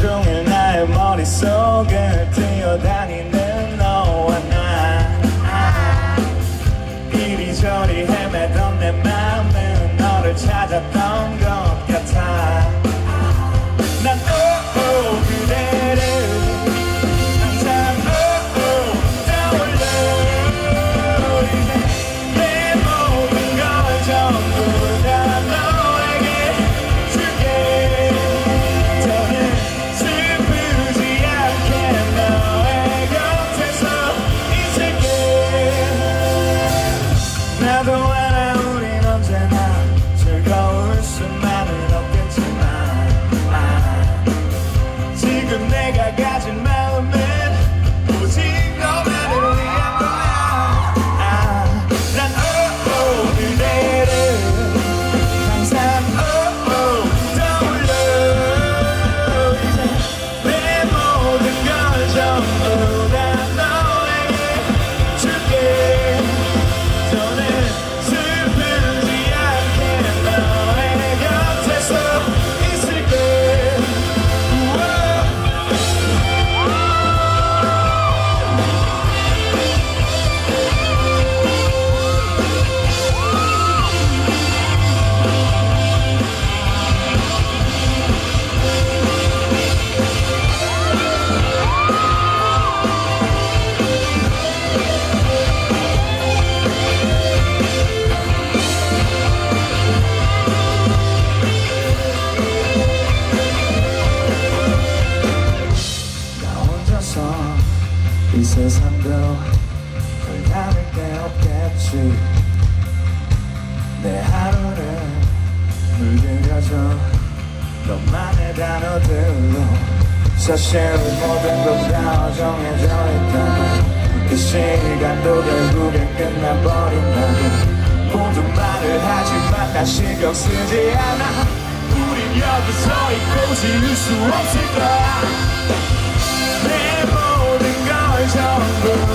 종일 나의 머릿속에 뛰어다니는 너와 나. 이리저리 헤매던 내 맘은 너를 찾았던 이 세상도 별다를 게 없겠지. 내 하루를 물들여줘. 너만의 단어들로 사실 모든 것다 정해져 있다고 이 시간도 결국엔 끝나버린다고 모두 말을 하지만 나 신경 쓰지 않아. 우린 여기 서 있고 지울 수 없을 거야 내 모든 걸 전부 다